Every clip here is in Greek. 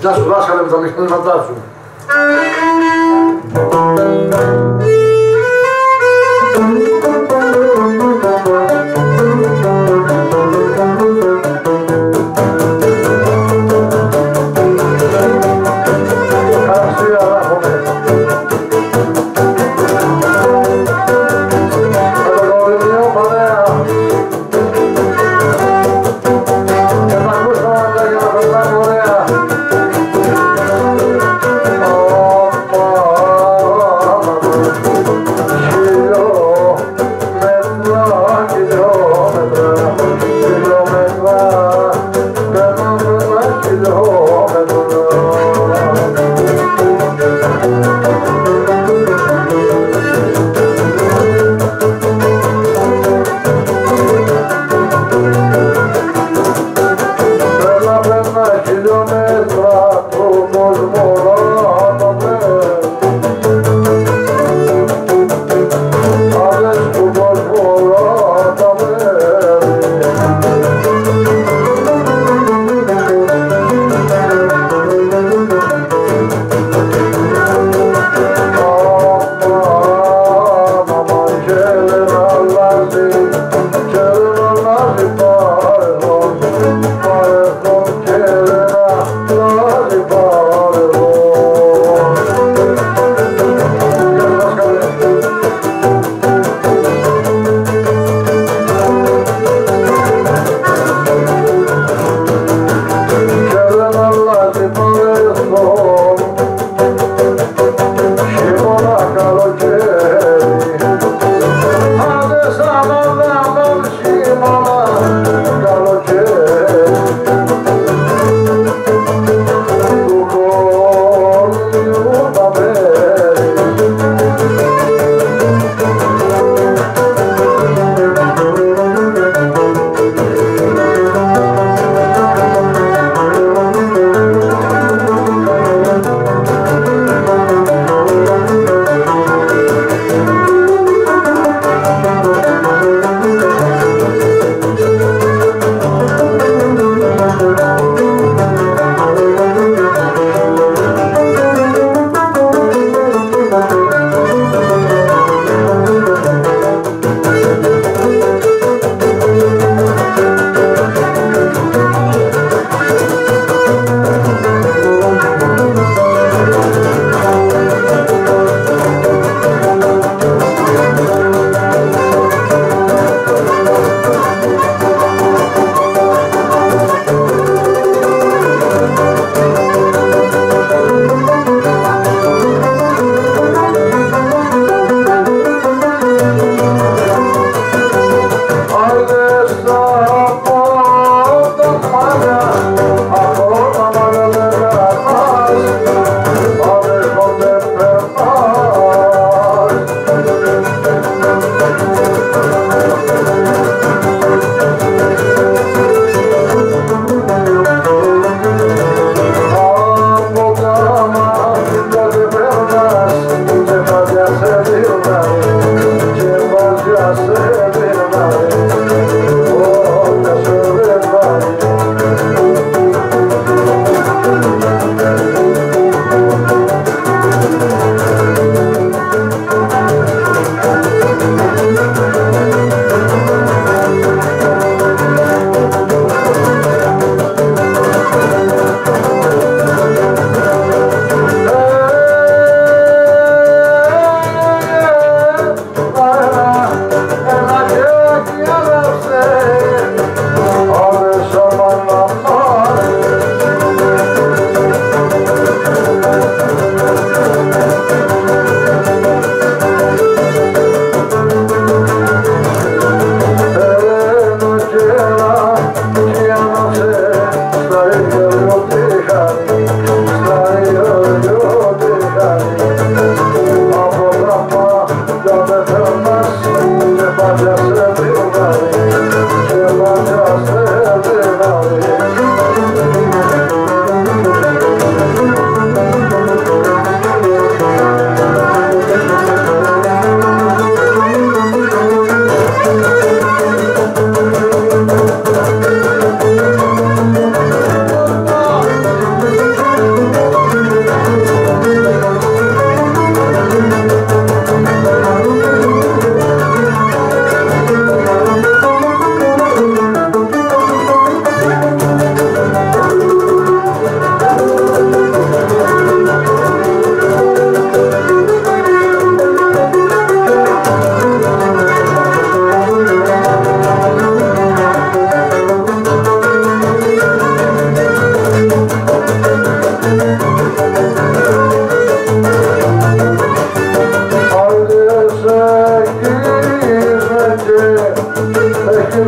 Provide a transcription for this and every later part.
Γεια σου δάσκαλε με τα μηχανήματά σου.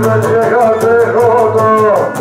llegaste roto.